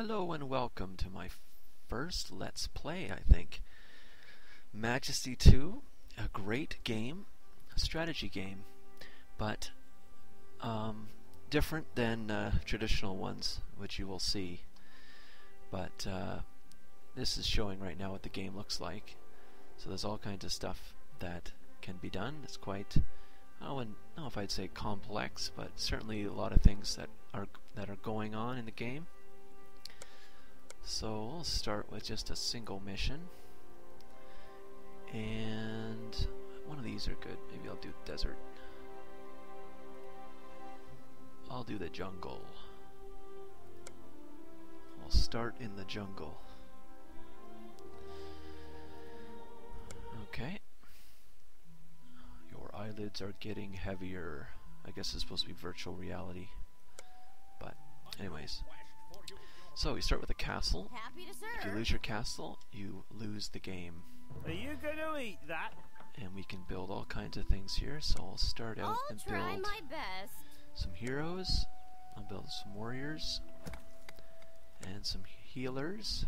Hello and welcome to my first Let's Play, I think. Majesty 2, a great game, a strategy game, but um, different than uh, traditional ones, which you will see. But uh, this is showing right now what the game looks like. So there's all kinds of stuff that can be done. It's quite, I wouldn't know if I'd say complex, but certainly a lot of things that are that are going on in the game. So we'll start with just a single mission. And one of these are good. Maybe I'll do desert. I'll do the jungle. I'll start in the jungle. Okay. Your eyelids are getting heavier. I guess it's supposed to be virtual reality. But, anyways. So, we start with a castle. Happy to If you lose your castle, you lose the game. Are you gonna eat that? And we can build all kinds of things here. So, I'll start out I'll and try build my best. some heroes. I'll build some warriors. And some healers.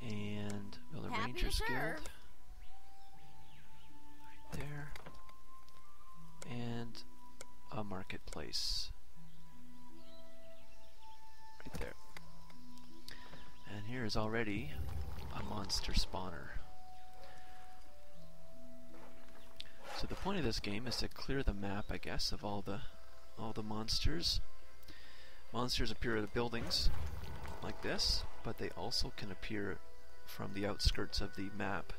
And build a Happy to Rangers Guild. Right there. And a marketplace. Here is already a monster spawner. So the point of this game is to clear the map, I guess, of all the all the monsters. Monsters appear at the buildings like this, but they also can appear from the outskirts of the map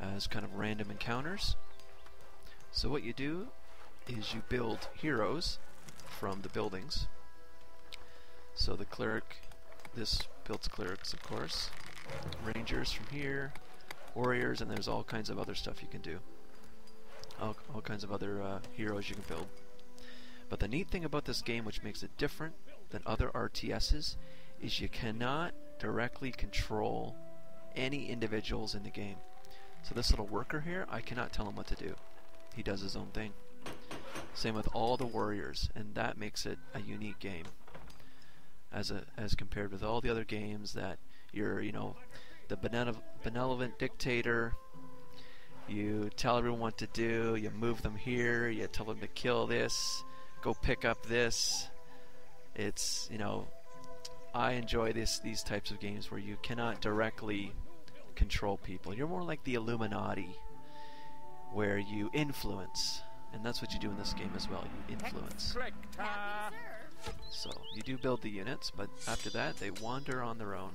as kind of random encounters. So what you do is you build heroes from the buildings. So the cleric, this builds clerics of course, rangers from here, warriors, and there's all kinds of other stuff you can do. All, all kinds of other uh, heroes you can build. But the neat thing about this game, which makes it different than other RTSs, is you cannot directly control any individuals in the game. So this little worker here, I cannot tell him what to do. He does his own thing. Same with all the warriors, and that makes it a unique game. As a as compared with all the other games that you're, you know, the benevolent, benevolent dictator. You tell everyone what to do. You move them here. You tell them to kill this. Go pick up this. It's you know, I enjoy this these types of games where you cannot directly control people. You're more like the Illuminati, where you influence, and that's what you do in this game as well. You influence. So you do build the units, but after that they wander on their own.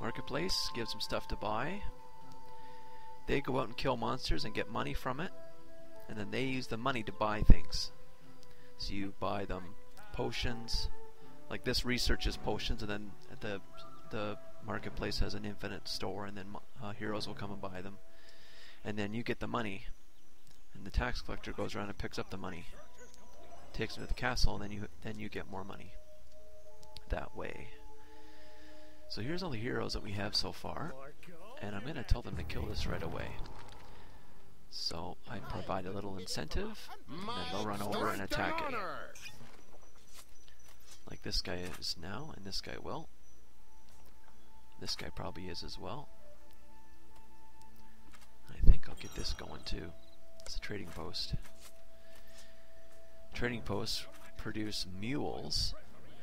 Marketplace gives them stuff to buy. They go out and kill monsters and get money from it, and then they use the money to buy things. So you buy them potions, like this researches potions, and then the the marketplace has an infinite store, and then uh, heroes will come and buy them, and then you get the money, and the tax collector goes around and picks up the money takes them to the castle, and then you then you get more money that way. So here's all the heroes that we have so far, and I'm gonna tell them to kill this right away. So I provide a little incentive, and they'll run over and attack it, like this guy is now, and this guy will. This guy probably is as well. I think I'll get this going too. It's a trading post. Trading posts produce mules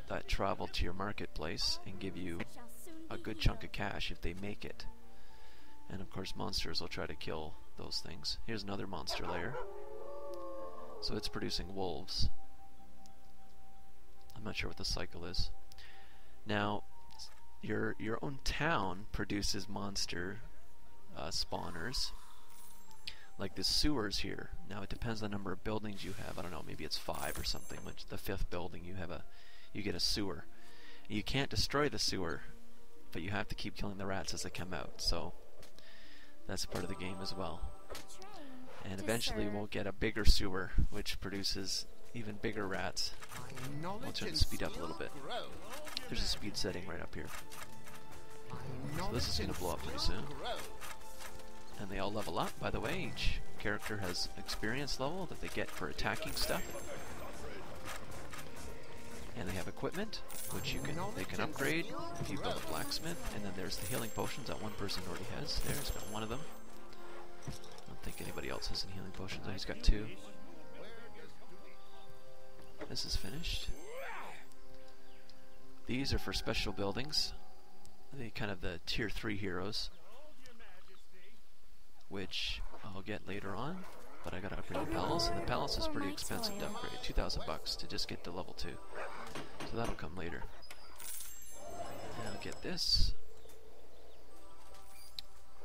that travel to your marketplace and give you a good chunk of cash if they make it. And of course, monsters will try to kill those things. Here's another monster layer. So it's producing wolves. I'm not sure what the cycle is. Now, your your own town produces monster uh, spawners like the sewers here. Now it depends on the number of buildings you have. I don't know, maybe it's five or something. Which the fifth building you have a, you get a sewer. You can't destroy the sewer, but you have to keep killing the rats as they come out. So that's part of the game as well. And eventually serve. we'll get a bigger sewer, which produces even bigger rats. I'll turn the speed up a little bit. There's a speed setting right up here. So this is going to blow up pretty soon. And they all level up, by the way. Each character has experience level that they get for attacking stuff. And they have equipment, which you can they can upgrade if you build a blacksmith. And then there's the healing potions that one person already has. There, he's got one of them. I don't think anybody else has any healing potions. Oh, he's got two. This is finished. These are for special buildings. The kind of the tier 3 heroes. Which I'll get later on. But I gotta upgrade the palace, and the palace is pretty expensive to upgrade. 2,000 bucks to just get to level 2. So that'll come later. And I'll get this.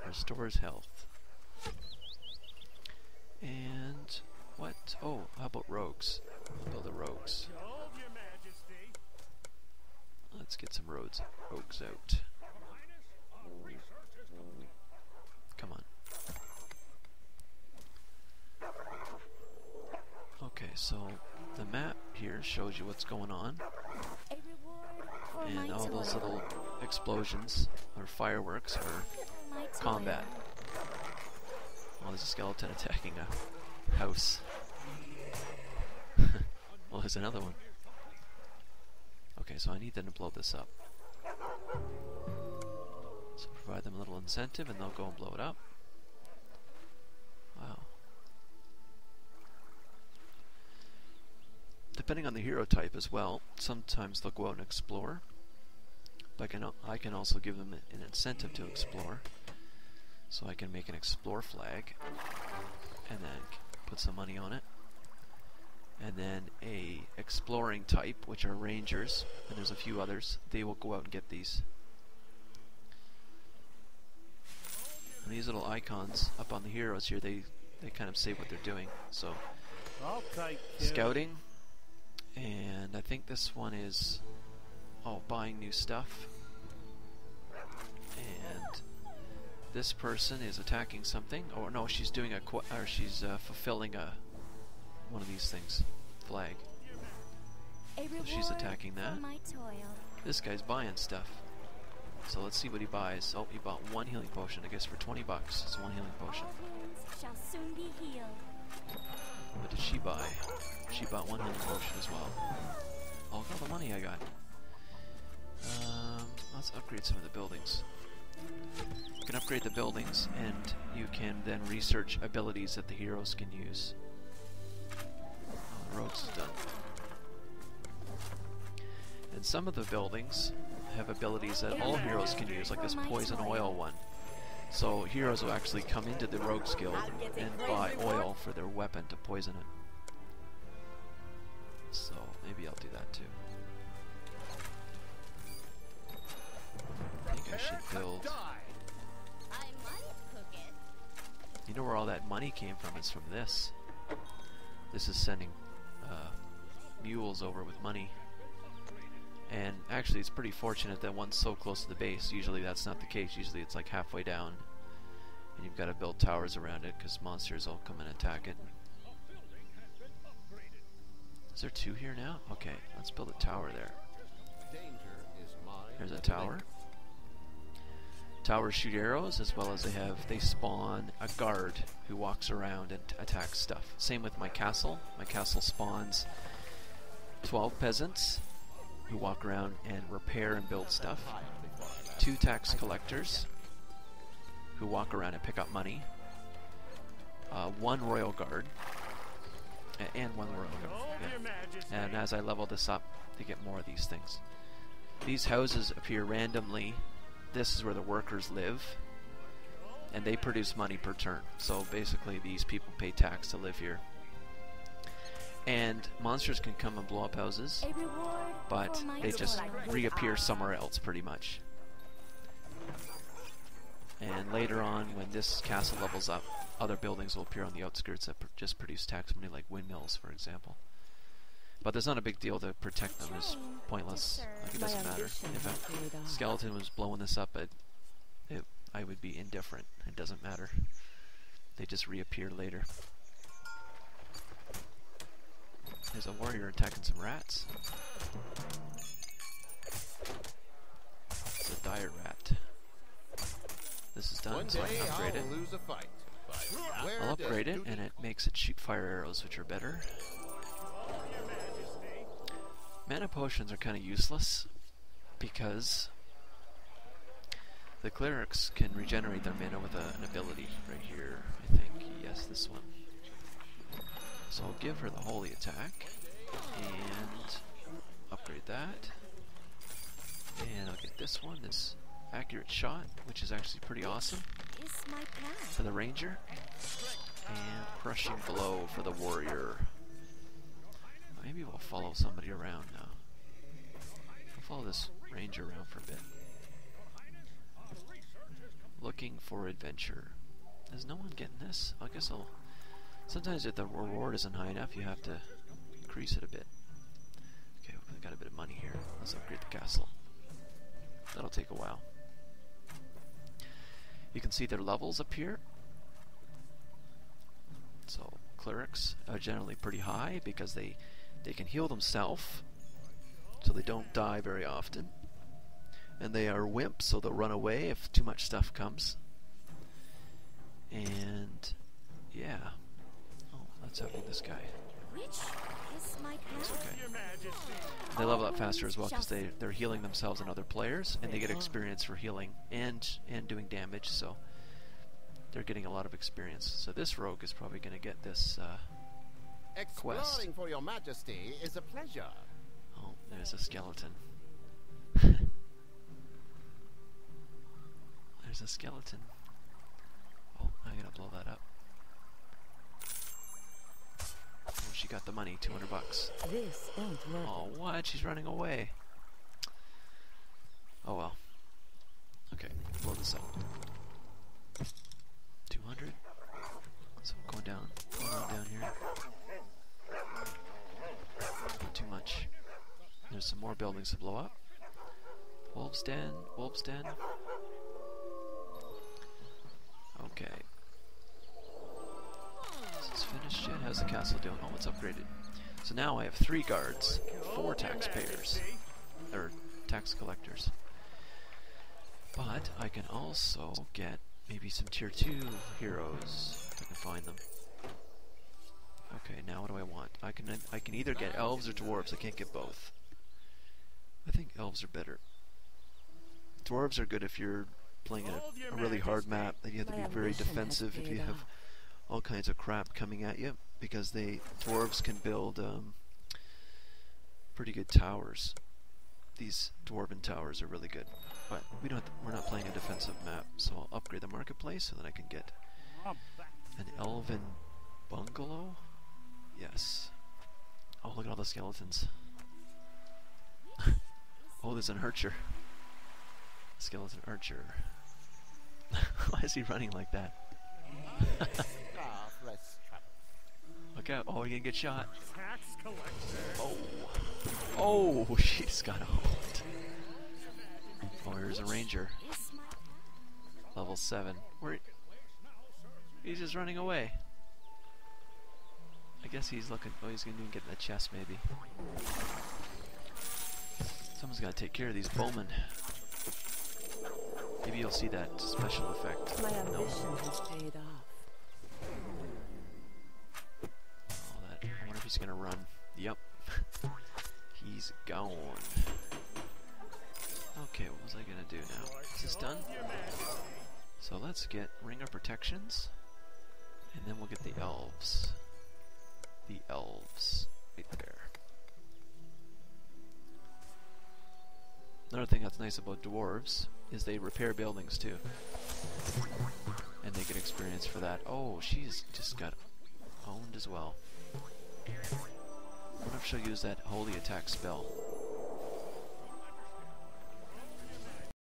Restores health. And what? Oh, how about rogues? I'll build the rogues. Let's get some roads rogues out. Come on. Okay, so the map here shows you what's going on, and all those little explosions or fireworks toil. combat. Oh, there's a skeleton attacking a house. well, there's another one. Okay, so I need them to blow this up. So provide them a little incentive and they'll go and blow it up. Depending on the hero type as well, sometimes they'll go out and explore. But I can, I can also give them an incentive to explore. So I can make an explore flag and then put some money on it. And then a exploring type, which are rangers, and there's a few others. They will go out and get these. And these little icons up on the heroes here, they they kind of say what they're doing. So scouting, and I think this one is oh buying new stuff. And this person is attacking something, or no, she's doing a qu- or she's uh, fulfilling a one of these things, flag. Reward she's attacking that. For my toil. This guy's buying stuff. So let's see what he buys. Oh, he bought one healing potion. I guess for 20 bucks, it's one healing potion. What did she buy? She bought one healing potion as well. Oh, look at all the money I got. Um, let's upgrade some of the buildings. You can upgrade the buildings, and you can then research abilities that the heroes can use. Oh, the roads is done. And some of the buildings have abilities that all heroes can use, like this poison oil one. So heroes will actually come into the Rogues Guild and buy oil for their weapon to poison it. So maybe I'll do that too. I think I should build. You know where all that money came from? It's from this. This is sending uh, mules over with money. And actually, it's pretty fortunate that one's so close to the base. Usually, that's not the case. Usually, it's like halfway down, and you've got to build towers around it because monsters will come and attack it. Is there two here now? Okay, let's build a tower there. There's a tower. Towers shoot arrows as well as they have they spawn a guard who walks around and attacks stuff. Same with my castle. My castle spawns 12 peasants who walk around and repair and build stuff. Two tax collectors who walk around and pick up money. Uh, one royal guard and one royal guard. Yeah. And as I level this up, they get more of these things. These houses appear randomly. This is where the workers live. And they produce money per turn. So basically, these people pay tax to live here. And monsters can come and blow up houses, but they just reappear somewhere else pretty much. And later on, when this castle levels up, other buildings will appear on the outskirts that pr- just produce tax money, like windmills, for example. But there's not a big deal to protect them. It's pointless. Like it doesn't matter. If a skeleton was blowing this up, it, it, I would be indifferent. It doesn't matter. They just reappear later. There's a warrior attacking some rats. It's a dire rat. This is done, One so I can upgrade it. I'll lose a fight. I'll upgrade it, and it makes it shoot fire arrows, which are better. mana potions are kind of useless because the clerics can regenerate their mana with a, an ability right here, I think. Yes, this one. So I'll give her the holy attack and upgrade that. And I'll get this one, this accurate shot, which is actually pretty awesome for the ranger. And crushing blow for the warrior. Maybe we'll follow somebody around now. We'll follow this ranger around for a bit. Looking for adventure. Is no one getting this? I guess I'll. Sometimes if the reward isn't high enough, you have to increase it a bit. Okay, we've got a bit of money here. Let's upgrade the castle. That'll take a while. You can see their levels up here. So clerics are generally pretty high because they they can heal themselves, so they don't die very often. And they are wimps, so they'll run away if too much stuff comes. And yeah, let's upgrade this guy. Which is my It's okay. They level up faster as well because they they're healing themselves and other players, and they get experience for healing and and doing damage. So they're getting a lot of experience. So this rogue is probably going to get this. Uh, Exploring for your majesty is a pleasure. oh, there's a skeleton. there's a skeleton. Oh, I gotta blow that up. Oh, she got the money, 200 bucks. This Oh, what? She's running away. Oh well. Okay, blow this up. 200. So going down, going on down here. Not too much. There's some more buildings to blow up. Wolves Den, Wolves Den. Castle? Oh, it's upgraded. So now I have three guards, four taxpayers, or tax collectors. But I can also get maybe some tier 2 heroes if I can find them. Okay, now what do I want? I can I can either get elves or dwarves. I can't get both. I think elves are better. Dwarves are good if you're playing a, a really hard map that you have to be very defensive if you have all kinds of crap coming at you because they dwarves can build um, pretty good towers. These dwarven towers are really good, but we don't. we're not playing a defensive map, so I'll upgrade the marketplace so that I can get an elven bungalow. Yes. Oh, look at all the skeletons. oh, there's an archer. Skeleton archer. Why is he running like that? Less trouble. Look out! Oh, you're gonna get shot. Tax collector. Oh, oh, she's got a hold. Oh, here's a ranger, Is my path? level seven. Where? He's just running away. I guess he's looking. Oh, he's gonna get in the chest, maybe. Someone's gotta take care of these bowmen. Maybe you'll see that special effect. My No. has paid off. He's gonna run. Yep. he's gone. Okay, what was I gonna do now? Is this done? So let's get Ring of Protections, and then we'll get the elves. The elves, right there. Another thing that's nice about dwarves is they repair buildings too, and they get experience for that. Oh, she's just got owned as well. Wonder if she'll use that holy attack spell.